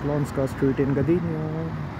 Śląska Street in Gdynia.